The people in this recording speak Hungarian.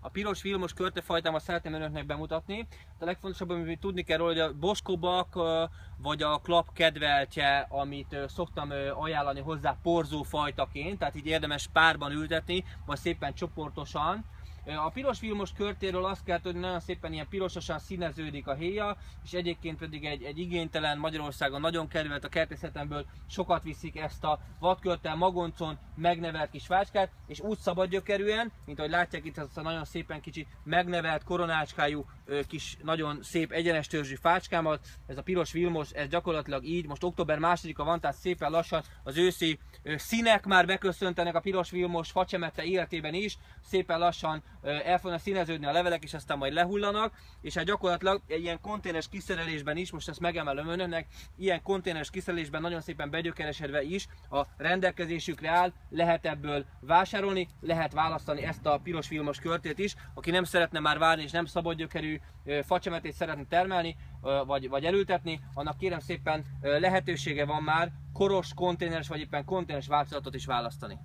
A piros vilmos körtefajtámat szeretném önöknek bemutatni. A legfontosabb, amit tudni kell róla, hogy a boskobak vagy a klap kedveltje, amit szoktam ajánlani hozzá porzó fajtaként, tehát így érdemes párban ültetni, vagy szépen csoportosan a piros vilmos körtéről azt kell tudni, nagyon szépen ilyen pirososan színeződik a héja, és egyébként pedig egy, egy igénytelen Magyarországon nagyon kedvelt a kertészetemből sokat viszik ezt a vadkörtel magoncon megnevelt kis fácskát, és úgy szabad gyökerűen, mint ahogy látják itt ezt a nagyon szépen kicsi megnevelt koronácskájú kis nagyon szép egyenes törzsű fácskámat, ez a piros vilmos, ez gyakorlatilag így, most október másodika van, tehát szépen lassan az őszi színek már beköszöntenek a piros vilmos facsemete életében is, szépen lassan el fognak színeződni a levelek, és aztán majd lehullanak, és hát gyakorlatilag egy ilyen konténeres kiszerelésben is, most ezt megemelem önöknek, ilyen konténeres kiszerelésben nagyon szépen begyökeresedve is a rendelkezésükre áll, lehet ebből vásárolni, lehet választani ezt a piros vilmos körtét is, aki nem szeretne már várni és nem szabadgyökerű facsemetét szeretne termelni, vagy, vagy elültetni, annak kérem szépen lehetősége van már koros, konténeres vagy éppen konténeres változatot is választani.